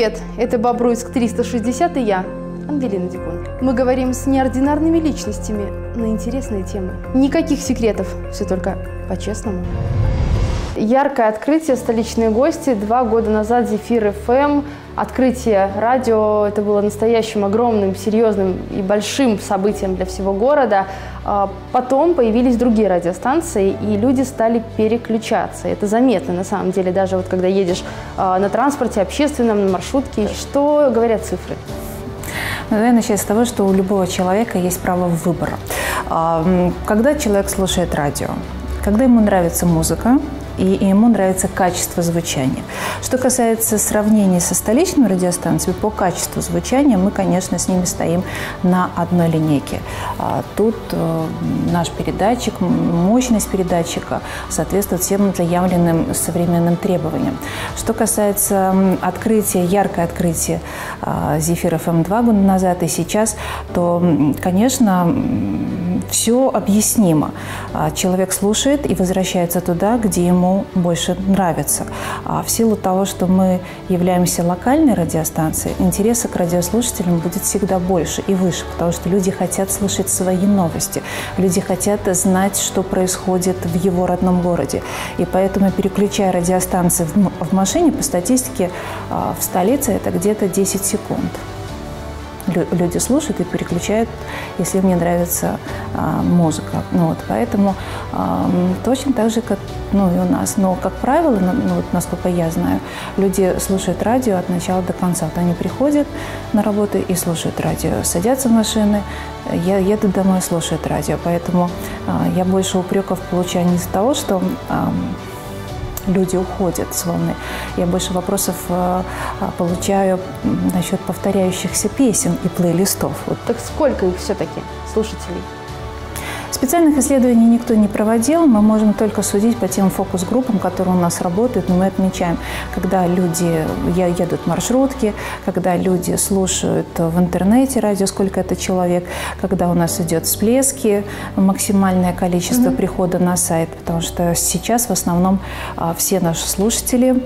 привет! Это Бобруйск 360 и я, Ангелина Дикун. Мы говорим с неординарными личностями на интересные темы. Никаких секретов, все только по-честному. Яркое открытие «Столичные гости» два года назад «Зефир ФМ». Открытие радио – это было настоящим огромным, серьезным и большим событием для всего города. А потом появились другие радиостанции, и люди стали переключаться. Это заметно, на самом деле, даже вот когда едешь а, на транспорте общественном, на маршрутке. Что говорят цифры? Наверное, начать с того, что у любого человека есть право выбора. А, когда человек слушает радио, когда ему нравится музыка, и ему нравится качество звучания. Что касается сравнения со столичными радиостанциями, по качеству звучания мы, конечно, с ними стоим на одной линейке. А тут э, наш передатчик, мощность передатчика соответствует всем заявленным современным требованиям. Что касается открытия, яркое открытие Зефир FM 2 года назад и сейчас, то, конечно, все объяснимо. А человек слушает и возвращается туда, где ему больше нравится. А в силу того, что мы являемся локальной радиостанцией, интереса к радиослушателям будет всегда больше и выше, потому что люди хотят слышать свои новости, люди хотят знать, что происходит в его родном городе. И поэтому, переключая радиостанции в машине, по статистике а, в столице это где-то 10 секунд люди слушают и переключают, если мне нравится а, музыка. Ну, вот, поэтому а, точно так же, как ну, и у нас. Но, как правило, ну, вот, насколько я знаю, люди слушают радио от начала до конца. Вот они приходят на работу и слушают радио, садятся в машины, я еду домой, слушают радио. Поэтому а, я больше упреков получаю не из-за того, что а, люди уходят с волны. Я больше вопросов э, получаю насчет повторяющихся песен и плейлистов. Вот. Так сколько их все-таки, слушателей? Специальных исследований никто не проводил, мы можем только судить по тем фокус-группам, которые у нас работают, но мы отмечаем, когда люди едут в маршрутки, когда люди слушают в интернете радио, сколько это человек, когда у нас идет всплески, максимальное количество mm-hmm. прихода на сайт, потому что сейчас в основном а, все наши слушатели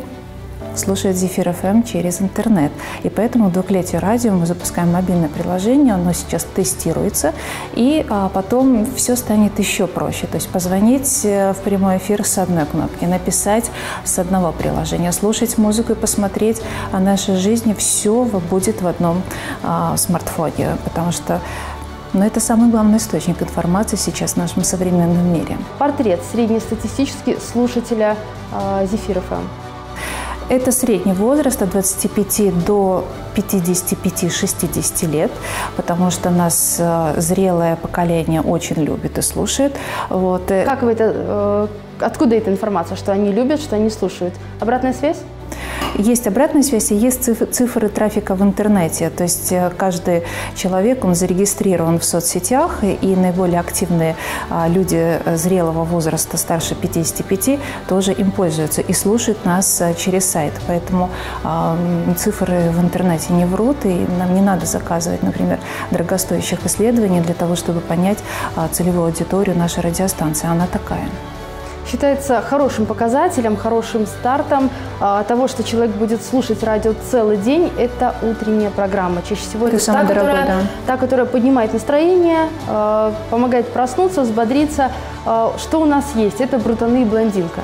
слушает Зефир ФМ через интернет. И поэтому в двухлетие радио мы запускаем мобильное приложение, оно сейчас тестируется, и а, потом все станет еще проще. То есть позвонить э, в прямой эфир с одной кнопки, написать с одного приложения, слушать музыку и посмотреть о нашей жизни, все будет в одном а, смартфоне, потому что но это самый главный источник информации сейчас в нашем современном мире. Портрет среднестатистический слушателя э, Зефир ФМ. Это средний возраст от 25 до 55-60 лет, потому что нас э, зрелое поколение очень любит и слушает. Вот. Э, как вы это, э, откуда эта информация, что они любят, что они слушают? Обратная связь? Есть обратная связь и есть цифры трафика в интернете. То есть э, каждый человек, он зарегистрирован в соцсетях, и наиболее активные а, люди э, зрелого возраста, старше 55, тоже им пользуются и слушают нас э, через сайт. Поэтому цифры в интернете не врут, и нам не надо заказывать, например, дорогостоящих исследований для того, чтобы понять а, целевую аудиторию нашей радиостанции. Она такая считается хорошим показателем, хорошим стартом а, того, что человек будет слушать радио целый день, это утренняя программа. Чаще всего это, это та, дорогой, которая, да. та, которая поднимает настроение, а, помогает проснуться, взбодриться. А, что у нас есть? Это «Брутаны и блондинка».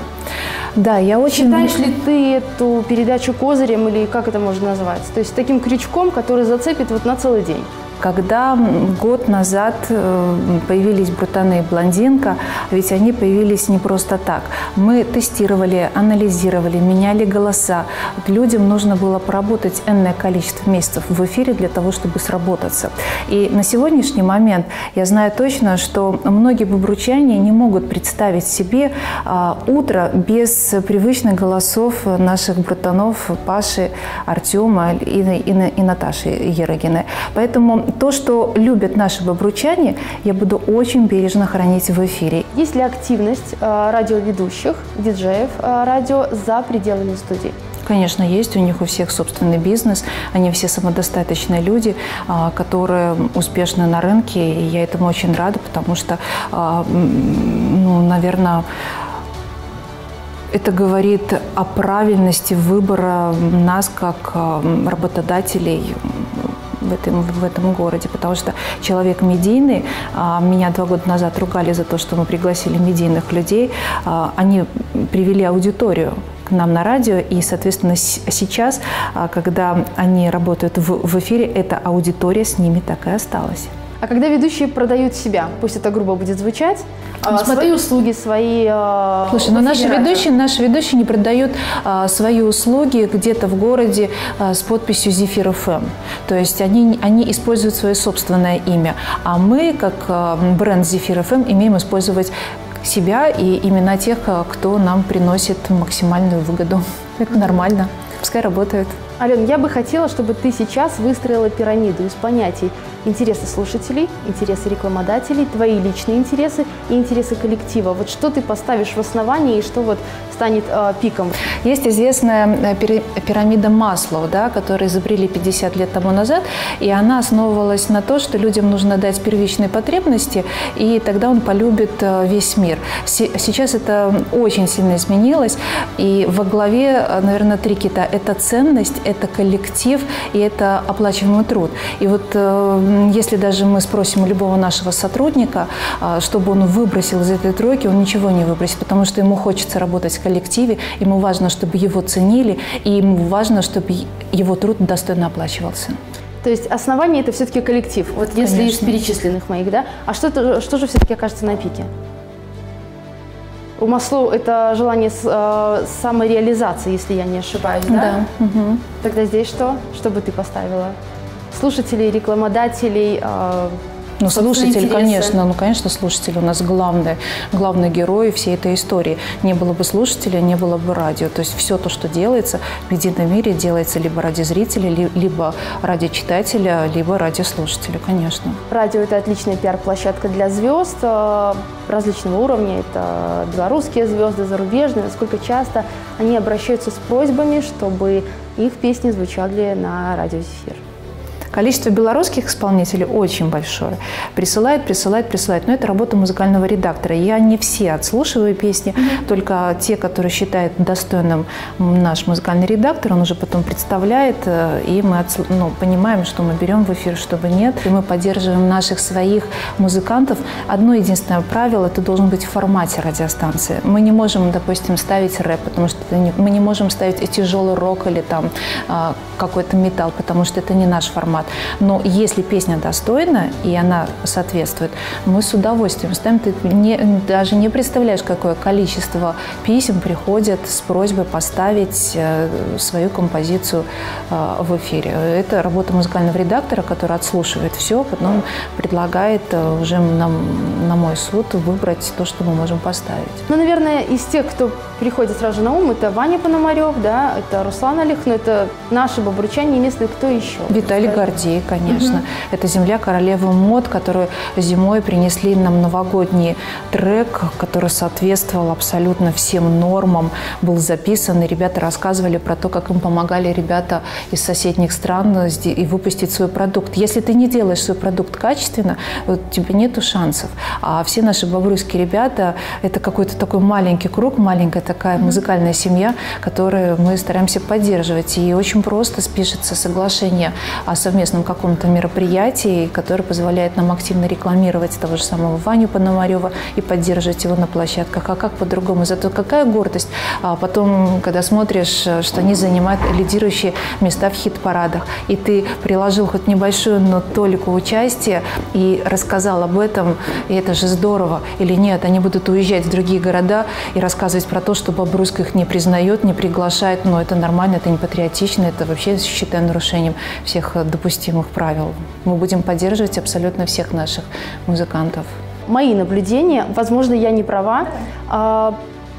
Да, я очень... Считаешь ли ты эту передачу козырем или как это можно назвать? То есть таким крючком, который зацепит вот на целый день? Когда год назад э, появились «Брутаны и блондинка», ведь они появились не просто так. Мы тестировали, анализировали, меняли голоса. Людям нужно было поработать энное количество месяцев в эфире для того, чтобы сработаться. И на сегодняшний момент я знаю точно, что многие бобручане не могут представить себе а, утро без привычных голосов наших брутанов Паши, Артема и, и, и Наташи Ерогины. Поэтому то, что любят наши бобручане, я буду очень бережно хранить в эфире. Есть ли активность э, радиоведущих, диджеев э, радио за пределами студии? Конечно, есть. У них у всех собственный бизнес. Они все самодостаточные люди, а, которые успешны на рынке. И я этому очень рада, потому что, а, ну, наверное, это говорит о правильности выбора нас как работодателей в этом, в этом городе, потому что человек медийный, а, меня два года назад ругали за то, что мы пригласили медийных людей, а, они привели аудиторию к нам на радио, и, соответственно, сейчас, а, когда они работают в, в эфире, эта аудитория с ними так и осталась. А когда ведущие продают себя, пусть это грубо будет звучать, ну, свои смотри. услуги, свои... Э, Слушай, но наши ведущие, наши ведущие не продают а, свои услуги где-то в городе а, с подписью Зефир ФМ. То есть они, они используют свое собственное имя. А мы, как а, бренд Зефир ФМ, имеем использовать себя и имена тех, кто нам приносит максимальную выгоду. Это нормально. Пускай работают. Ален, я бы хотела, чтобы ты сейчас выстроила пирамиду из понятий интересы слушателей, интересы рекламодателей, твои личные интересы и интересы коллектива. Вот что ты поставишь в основании и что вот станет э, пиком? Есть известная э, пирамида Маслоу, да, которую изобрели 50 лет тому назад, и она основывалась на то, что людям нужно дать первичные потребности, и тогда он полюбит э, весь мир. Сейчас это очень сильно изменилось, и во главе, э, наверное, три кита – это ценность, это коллектив и это оплачиваемый труд. И вот если даже мы спросим у любого нашего сотрудника, а, чтобы он выбросил из этой тройки, он ничего не выбросит, потому что ему хочется работать в коллективе, ему важно, чтобы его ценили, и ему важно, чтобы его труд достойно оплачивался. То есть основание это все-таки коллектив. Вот Конечно. если из перечисленных моих, да? А что, что же все-таки окажется на пике? У Маслоу это желание э, самореализации, если я не ошибаюсь, да? Да. Угу. Тогда здесь что? Что бы ты поставила? слушателей, рекламодателей, а, ну, слушатель, конечно, ну, конечно, слушатель у нас главный, главный герой всей этой истории. Не было бы слушателя, не было бы радио. То есть все то, что делается в едином мире, делается либо ради зрителя, либо ради читателя, либо ради слушателя, конечно. Радио – это отличная пиар-площадка для звезд а, различного уровня. Это белорусские звезды, зарубежные. Насколько часто они обращаются с просьбами, чтобы их песни звучали на радио «Зефир». Количество белорусских исполнителей очень большое. Присылает, присылает, присылает. Но это работа музыкального редактора. Я не все отслушиваю песни, mm-hmm. только те, которые считает достойным наш музыкальный редактор, он уже потом представляет, э, и мы отсл... ну, понимаем, что мы берем в эфир, чтобы нет. И мы поддерживаем наших своих музыкантов. Одно единственное правило – это должен быть в формате радиостанции. Мы не можем, допустим, ставить рэп, потому что не... мы не можем ставить тяжелый рок или там а, какой-то металл, потому что это не наш формат. Но если песня достойна и она соответствует, мы с удовольствием ставим. Ты не, даже не представляешь, какое количество писем приходят с просьбой поставить э, свою композицию э, в эфире. Это работа музыкального редактора, который отслушивает все, потом предлагает э, уже на, на мой суд выбрать то, что мы можем поставить. Ну, наверное, из тех, кто приходит сразу на ум, это Ваня Пономарев, да, это Руслан Олег, но это наши бобручане, местные, кто еще? Виталий Гордей, конечно. Угу. Это «Земля королевы мод», которую зимой принесли нам новогодний трек, который соответствовал абсолютно всем нормам, был записан, и ребята рассказывали про то, как им помогали ребята из соседних стран и выпустить свой продукт. Если ты не делаешь свой продукт качественно, вот, у тебя нету шансов. А все наши бобруйские ребята – это какой-то такой маленький круг, маленькая такая музыкальная семья, которую мы стараемся поддерживать. И очень просто спишется соглашение о совместном каком-то мероприятии, которое позволяет нам активно рекламировать того же самого Ваню Пономарева и поддерживать его на площадках. А как по-другому? Зато какая гордость. А потом, когда смотришь, что они занимают лидирующие места в хит-парадах, и ты приложил хоть небольшую, но толику участия и рассказал об этом, и это же здорово. Или нет, они будут уезжать в другие города и рассказывать про то, что Бобруйск их не признает, не приглашает, но это нормально, это не патриотично, это вообще считаю нарушением всех допустимых правил. Мы будем поддерживать абсолютно всех наших музыкантов. Мои наблюдения, возможно, я не права, а,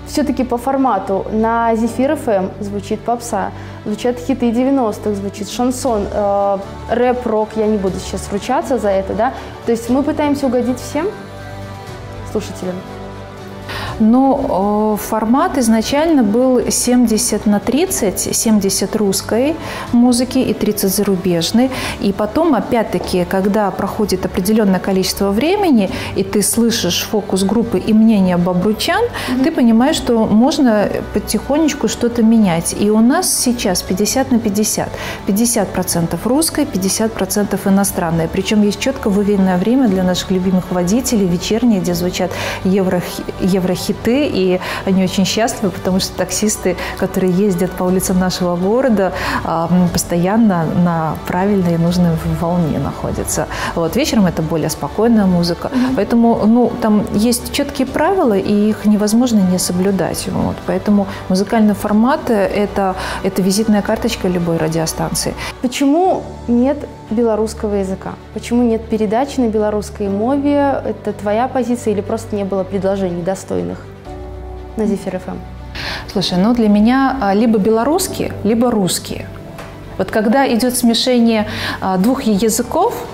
все-таки по формату на Зефир ФМ звучит попса, звучат хиты 90-х, звучит шансон, э, рэп, рок, я не буду сейчас ручаться за это, да. То есть мы пытаемся угодить всем слушателям. Но э, формат изначально был 70 на 30, 70 русской музыки и 30 зарубежной. И потом, опять-таки, когда проходит определенное количество времени, и ты слышишь фокус группы и мнение бабручан, mm-hmm. ты понимаешь, что можно потихонечку что-то менять. И у нас сейчас 50 на 50. 50% русской, 50% иностранной. Причем есть четко выверенное время для наших любимых водителей, вечерние, где звучат евро, еврохиты, и они очень счастливы, потому что таксисты, которые ездят по улицам нашего города, постоянно на правильной и нужной волне находятся. Вот вечером это более спокойная музыка, mm-hmm. поэтому ну там есть четкие правила, и их невозможно не соблюдать. Вот. Поэтому музыкальный формат это это визитная карточка любой радиостанции. Почему нет белорусского языка? Почему нет передачи на белорусской мове? Это твоя позиция или просто не было предложений достойных на Зефир ФМ? Слушай, ну для меня а, либо белорусские, либо русские. Вот когда идет смешение а, двух языков,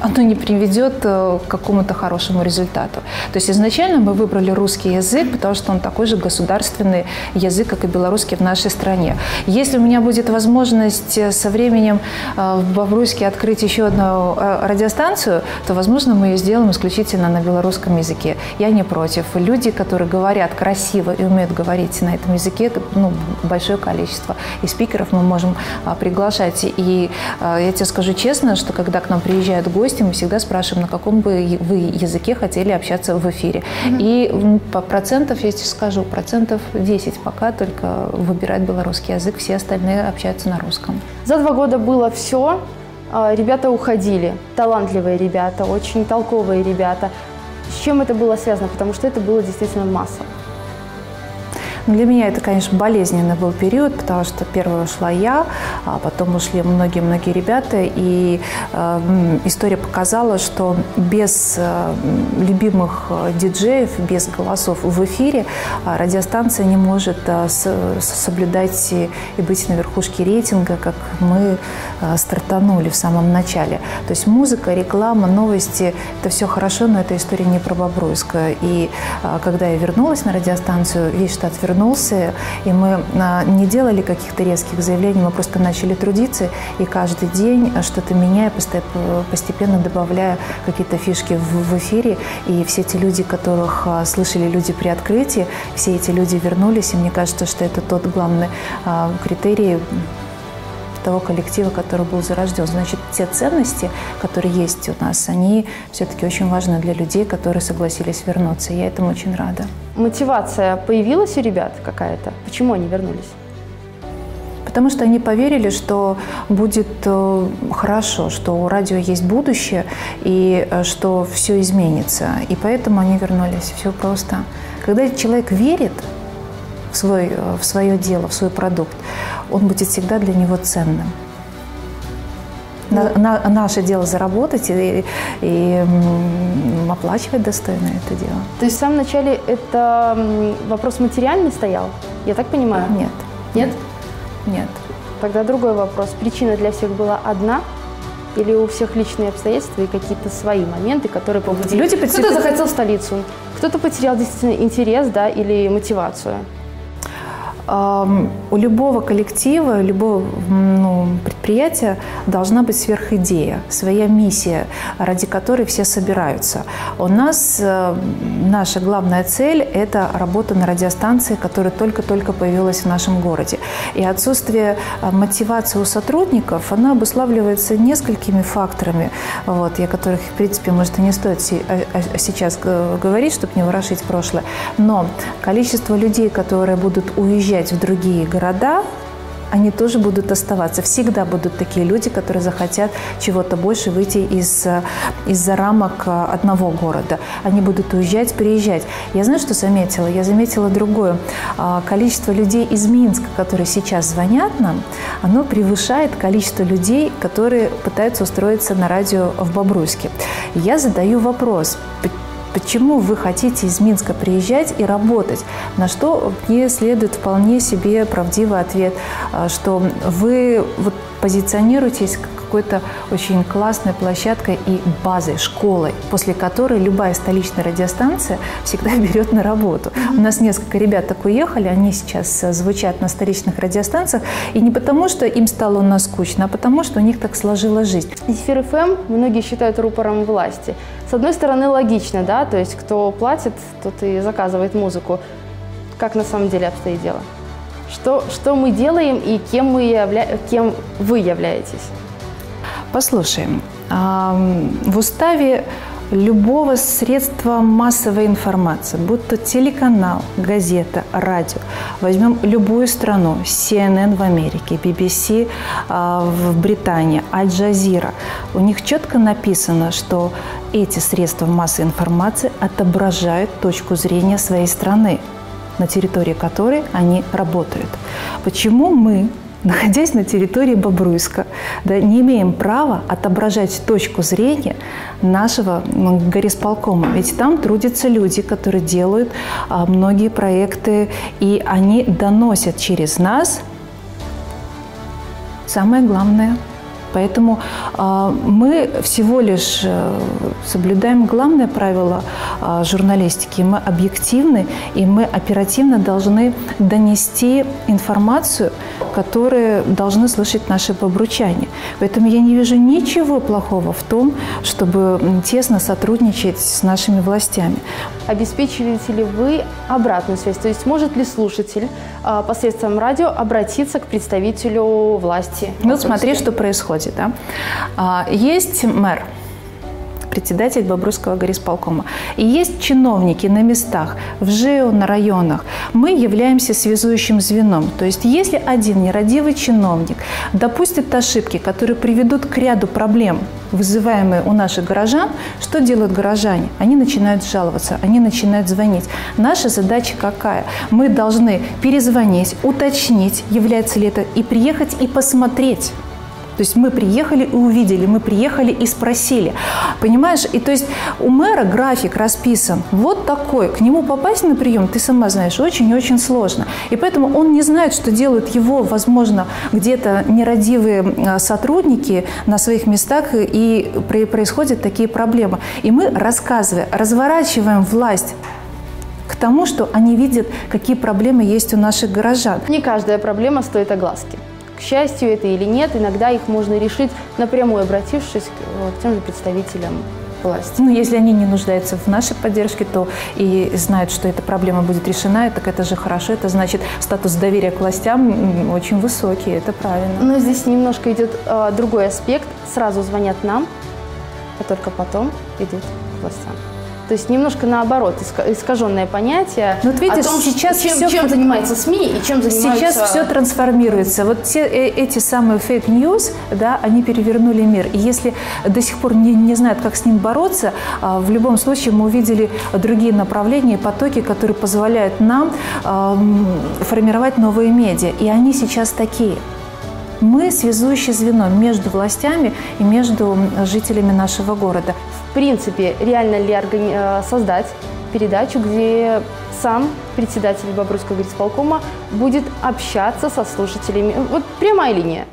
оно не приведет э, к какому-то хорошему результату. То есть изначально мы выбрали русский язык, потому что он такой же государственный язык, как и белорусский в нашей стране. Если у меня будет возможность э, со временем э, в Бобруйске открыть еще одну радиостанцию, то, возможно, мы ее сделаем исключительно на белорусском языке. Я не против. Люди, которые говорят красиво и умеют говорить на этом языке, ну, большое количество. И спикеров мы можем приглашать. И я тебе скажу честно, что когда к нам приезжают гости, гости мы всегда спрашиваем, на каком бы вы языке хотели общаться в эфире. Mm-hmm. И по процентов, я тебе скажу, процентов 10 пока только выбирать белорусский язык, все остальные общаются на русском. За два года было все, а, ребята уходили, талантливые ребята, очень толковые ребята. С чем это было связано? Потому что это было действительно масса. Для меня это, конечно, болезненный был период, потому что первая ушла я, а потом ушли многие-многие ребята, и э, история показала, что без э, любимых э, диджеев, без голосов в эфире э, радиостанция не может э, с, соблюдать и, и быть на верхушке рейтинга, как мы э, стартанули в самом начале. То есть музыка, реклама, новости – это все хорошо, но эта история не про Бобруйск. И э, когда я вернулась на радиостанцию, весь штат вернулся, вернулся, и мы а, не делали каких-то резких заявлений, мы просто начали трудиться, и каждый день что-то меняя, постепенно добавляя какие-то фишки в эфире, и все эти люди, которых а, слышали люди при открытии, все эти люди вернулись, и мне кажется, что это тот главный а, критерий того коллектива, который был зарожден. Значит, те ценности, которые есть у нас, они все-таки очень важны для людей, которые согласились вернуться. Я этому очень рада. Мотивация появилась у ребят какая-то? Почему они вернулись? Потому что они поверили, что будет э, хорошо, что у радио есть будущее и э, что все изменится. И поэтому они вернулись. Все просто. Когда человек верит, в, свой, э, в свое дело, в свой продукт, он будет всегда для него ценным. На, на, наше дело заработать и, и оплачивать достойно это дело. То есть в самом начале это вопрос материальный стоял? Я так понимаю? Нет. Нет? Нет. Тогда другой вопрос. Причина для всех была одна? Или у всех личные обстоятельства и какие-то свои моменты, которые побудили? Люди Кто-то захотел столицу, кто-то потерял действительно интерес да, или мотивацию у любого коллектива, любого ну, предприятия должна быть сверхидея, своя миссия, ради которой все собираются. У нас э, наша главная цель – это работа на радиостанции, которая только-только появилась в нашем городе. И отсутствие э, мотивации у сотрудников, она обуславливается несколькими факторами, вот, о которых, в принципе, может, и не стоит сейчас говорить, чтобы не ворошить прошлое. Но количество людей, которые будут уезжать переезжать в другие города, они тоже будут оставаться. Всегда будут такие люди, которые захотят чего-то больше выйти из, из-за рамок одного города. Они будут уезжать, переезжать. Я знаю, что заметила? Я заметила другое. А, количество людей из Минска, которые сейчас звонят нам, оно превышает количество людей, которые пытаются устроиться на радио в Бобруйске. Я задаю вопрос, Почему вы хотите из Минска приезжать и работать? На что мне следует вполне себе правдивый ответ, а, что вы вот позиционируетесь какой-то очень классной площадкой и базой, школой, после которой любая столичная радиостанция всегда берет на работу. У нас несколько ребят так уехали, они сейчас э, звучат на столичных радиостанциях, и не потому, что им стало у нас скучно, а потому, что у них так сложилась жизнь. Зефир ФМ многие считают рупором власти. С одной стороны, логично, да, то есть кто платит, тот и заказывает музыку. Как на самом деле обстоит дело? Что, что мы делаем и кем, мы явля... кем вы являетесь? Послушаем. В уставе любого средства массовой информации, будь то телеканал, газета, радио. Возьмем любую страну, CNN в Америке, BBC а, в Британии, Аль-Джазира. У них четко написано, что эти средства массовой информации отображают точку зрения своей страны, на территории которой они работают. Почему мы находясь на территории Бобруйска, да, не имеем права отображать точку зрения нашего горисполкома. Ведь там трудятся люди, которые делают а, многие проекты, и они доносят через нас самое главное – Поэтому э, мы всего лишь э, соблюдаем главное правило э, журналистики. Мы объективны, и мы оперативно должны донести информацию, которую должны слышать наши побручане. Поэтому я не вижу ничего плохого в том, чтобы тесно сотрудничать с нашими властями. Обеспечиваете ли вы обратную связь? То есть может ли слушатель э, посредством радио обратиться к представителю власти? Ну, смотри, что происходит. Да? А, есть мэр, председатель Бобруйского горисполкома. И есть чиновники на местах, в ЖЭО, на районах. Мы являемся связующим звеном. То есть если один нерадивый чиновник допустит ошибки, которые приведут к ряду проблем, вызываемые у наших горожан, что делают горожане? Они начинают жаловаться, они начинают звонить. Наша задача какая? Мы должны перезвонить, уточнить, является ли это, и приехать и посмотреть. То есть мы приехали и увидели, мы приехали и спросили. Понимаешь? И то есть у мэра график расписан вот такой. К нему попасть на прием, ты сама знаешь, очень-очень сложно. И поэтому он не знает, что делают его, возможно, где-то нерадивые а, сотрудники на своих местах, и происходят такие проблемы. И мы, рассказывая, разворачиваем власть к тому, что они видят, какие проблемы есть у наших горожан. Не каждая проблема стоит огласки. К счастью это или нет, иногда их можно решить напрямую, обратившись к, тем же представителям власти. Ну, если они не нуждаются в нашей поддержке, то и знают, что эта проблема будет решена, так это же хорошо. Это значит, статус доверия к властям очень высокий, это правильно. Но здесь немножко идет э, другой аспект. Сразу звонят нам, а только потом идут к властям. То есть немножко наоборот, искаженное понятие. Ну, вот видишь, о том, сейчас чем, все... чем занимается СМИ и чем занимается... Сейчас все трансформируется. Вот те, э, эти самые fake news, да, они перевернули мир. И если до сих пор не, не знают, как с ним бороться, а, в любом случае мы увидели другие направления, потоки, которые позволяют нам формировать новые медиа. И они сейчас такие. Мы связующее звено между властями и между жителями нашего города в принципе, реально ли. Э, создать передачу, где сам председатель Бобруйского горисполкома будет общаться со слушателями. Вот прямая линия.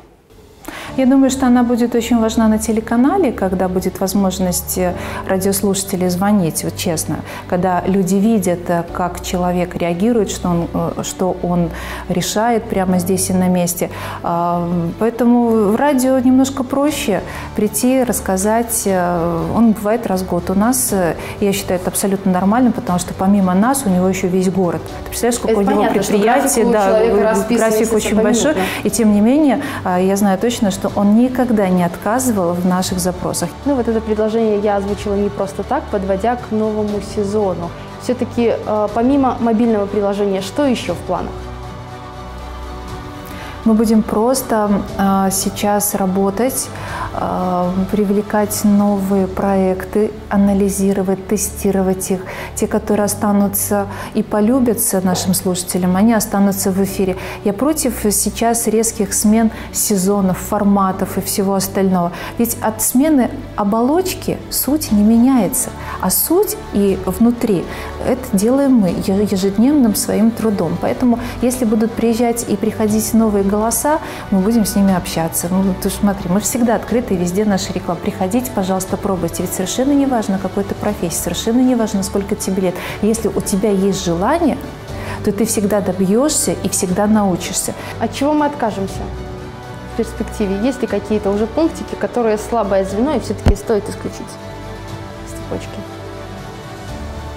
Я думаю, что она будет очень важна на телеканале, когда будет возможность э, радиослушателей звонить, вот честно, когда люди видят, э, как человек реагирует, что он, э, что он решает прямо здесь и на месте. А, поэтому в радио немножко проще прийти, рассказать. Он бывает раз в год. У нас, я считаю, это абсолютно нормально, потому что помимо нас у него еще весь город. Ты представляешь, сколько это у него предприятий, да, график очень большой. И тем не менее, я знаю точно, что он никогда не отказывал в наших запросах. Ну вот это предложение я озвучила не просто так, подводя к новому сезону. Все-таки э, помимо мобильного приложения, что еще в планах? Мы будем просто э, сейчас работать, э, привлекать новые проекты, анализировать, тестировать их. Те, которые останутся и полюбятся нашим слушателям, они останутся в эфире. Я против сейчас резких смен сезонов, форматов и всего остального. Ведь от смены оболочки суть не меняется, а суть и внутри это делаем мы ежедневным своим трудом. Поэтому, если будут приезжать и приходить новые голоса, голоса, мы будем с ними общаться. Ну, ты смотри, мы всегда открыты, везде наша реклама. Приходите, пожалуйста, пробуйте. Ведь совершенно не важно, какой ты профессии, совершенно не важно, сколько тебе лет. Если у тебя есть желание, то ты всегда добьешься и всегда научишься. От чего мы откажемся в перспективе? Есть ли какие-то уже пунктики, которые слабое звено и все-таки стоит исключить с цепочки?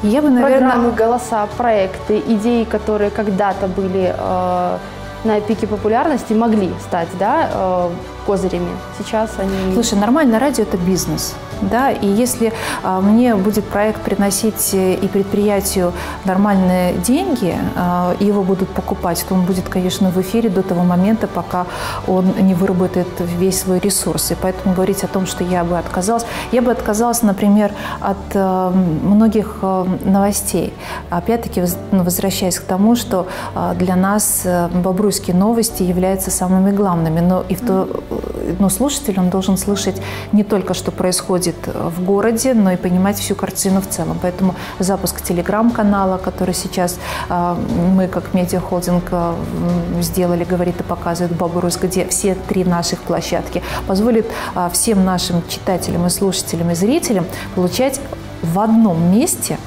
Я бы, наверное... Программы, голоса, проекты, идеи, которые когда-то были э, на пике популярности, могли стать да, э, козырями. Сейчас они... Слушай, нормально, радио – это бизнес да, и если а, мне будет проект приносить э, и предприятию нормальные деньги, а, его будут покупать, то он будет, конечно, в эфире до того момента, пока он не выработает весь свой ресурс. И поэтому говорить о том, что я бы отказалась, я бы отказалась, например, от э, многих э, новостей. Опять-таки, ну, возвращаясь к тому, что для нас бобруйские новости являются самыми главными, но и в то, но слушатель он должен слышать не только, что происходит в городе, но и понимать всю картину в целом. Поэтому запуск телеграм-канала, который сейчас а, мы как медиахолдинг а, сделали, говорит и показывает Бабурус, где все три наших площадки, позволит а, всем нашим читателям и слушателям и зрителям получать в одном месте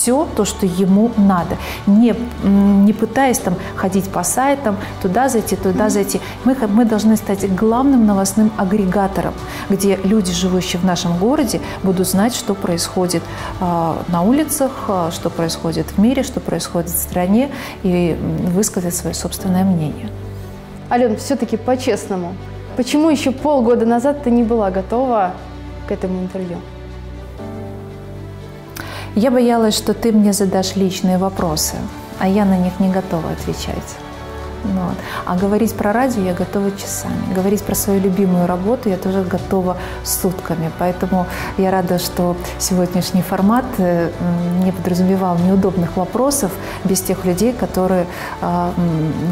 все то, что ему надо, не, не пытаясь там ходить по сайтам, туда зайти, туда зайти. Мы, мы должны стать главным новостным агрегатором, где люди, живущие в нашем городе, будут знать, что происходит э, на улицах, э, что происходит в мире, что происходит в стране, и высказать свое собственное мнение. Ален, все-таки по-честному, почему еще полгода назад ты не была готова к этому интервью? Я боялась, что ты мне задашь личные вопросы, а я на них не готова отвечать. Ну вот. А говорить про радио я готова часами. Говорить про свою любимую работу я тоже готова сутками. Поэтому я рада, что сегодняшний формат э, не подразумевал неудобных вопросов без тех людей, которые э,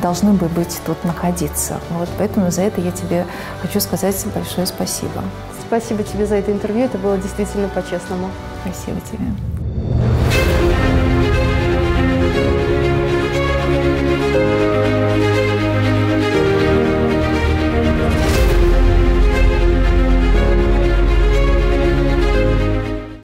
должны бы быть тут находиться. Вот. Поэтому за это я тебе хочу сказать большое спасибо. Спасибо тебе за это интервью. Это было действительно по-честному. Спасибо тебе.